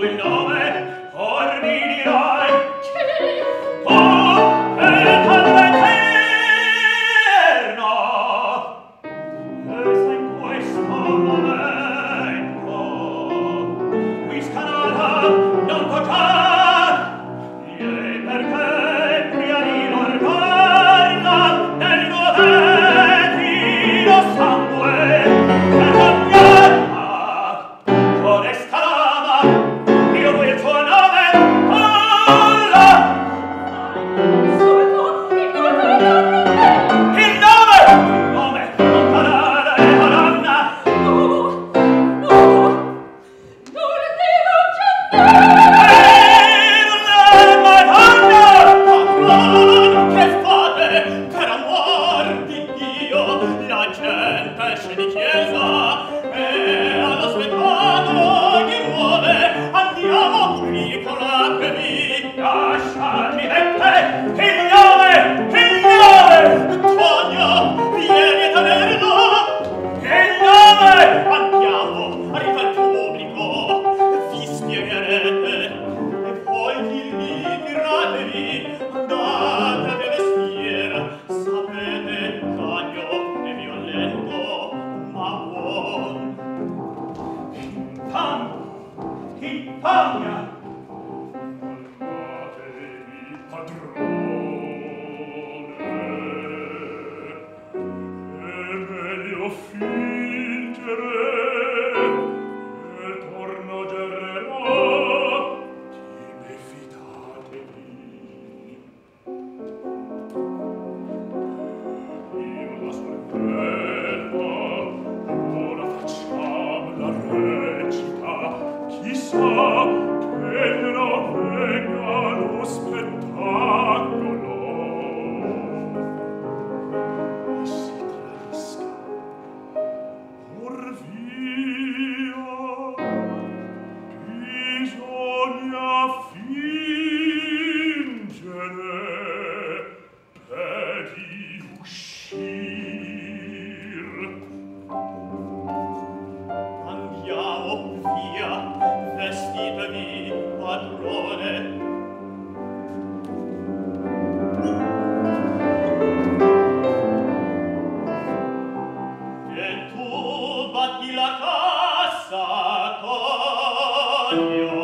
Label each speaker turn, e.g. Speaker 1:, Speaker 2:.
Speaker 1: la cassa 他